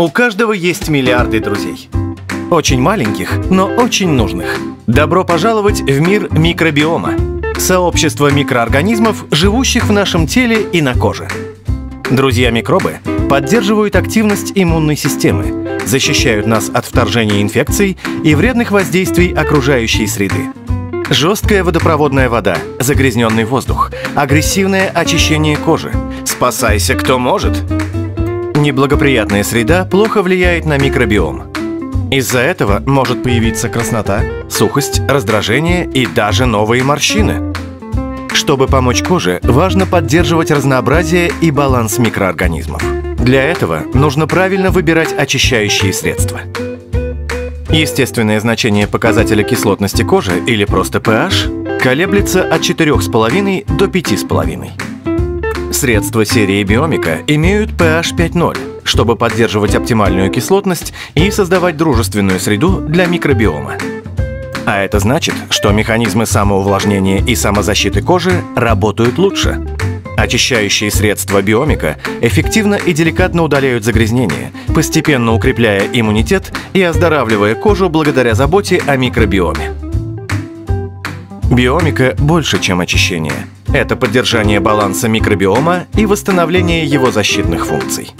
У каждого есть миллиарды друзей. Очень маленьких, но очень нужных. Добро пожаловать в мир микробиома. Сообщество микроорганизмов, живущих в нашем теле и на коже. Друзья-микробы поддерживают активность иммунной системы, защищают нас от вторжения инфекций и вредных воздействий окружающей среды. Жесткая водопроводная вода, загрязненный воздух, агрессивное очищение кожи. Спасайся, кто может! Неблагоприятная среда плохо влияет на микробиом. Из-за этого может появиться краснота, сухость, раздражение и даже новые морщины. Чтобы помочь коже, важно поддерживать разнообразие и баланс микроорганизмов. Для этого нужно правильно выбирать очищающие средства. Естественное значение показателя кислотности кожи или просто pH колеблется от 4,5 до 5,5. Средства серии Биомика имеют pH 5.0, чтобы поддерживать оптимальную кислотность и создавать дружественную среду для микробиома. А это значит, что механизмы самоувлажнения и самозащиты кожи работают лучше. Очищающие средства биомика эффективно и деликатно удаляют загрязнения, постепенно укрепляя иммунитет и оздоравливая кожу благодаря заботе о микробиоме. Биомика больше, чем очищение. Это поддержание баланса микробиома и восстановление его защитных функций.